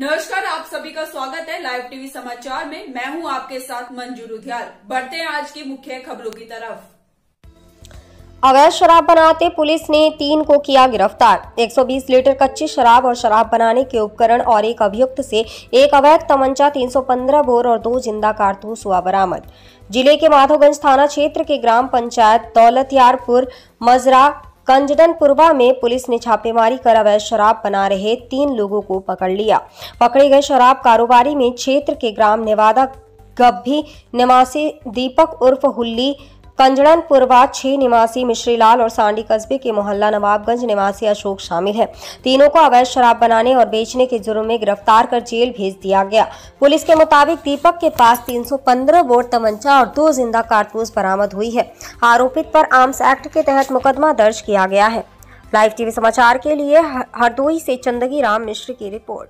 नमस्कार, आप सभी का स्वागत है लाइव टीवी समाचार में। मैं हूँ आपके साथ मंजू रुधियाल बढ़ते हैं आज की मुख्य खबरों की तरफ़। अवैध शराब बनाते पुलिस ने तीन को किया गिरफ़्तार। 120 लीटर कच्ची शराब और शराब बनाने के उपकरण और एक अभियुक्त से एक अवैध तमंचा 315 बोर और दो ज़िंदा कारतूस हुआ बरामद। ज़िले के माधोगंज थाना क्षेत्र के ग्राम पंचायत दौलतयारपुर मजरा कंजडनपुरवा में पुलिस ने छापेमारी कर अवैध शराब बना रहे तीन लोगों को पकड़ लिया। पकड़े गए शराब कारोबारी में क्षेत्र के ग्राम नेवादा गभी निवासी दीपक उर्फ़ हुल्ली कंजड़नपुरवा छह निवासी मिश्रीलाल और सांडी कस्बे के मोहल्ला नवाबगंज निवासी अशोक शामिल है। तीनों को अवैध शराब बनाने और बेचने के जुर्म में गिरफ़्तार कर जेल भेज दिया गया। पुलिस के मुताबिक दीपक के पास 315 बोर्ड तमंचा और दो ज़िंदा कारतूस बरामद हुई है। आरोपित पर आर्म्स एक्ट के तहत मुकदमा दर्ज किया गया है। लाइव टीवी समाचार के लिए हरदोई से चंदगी राम मिश्र की रिपोर्ट।